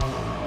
Bye.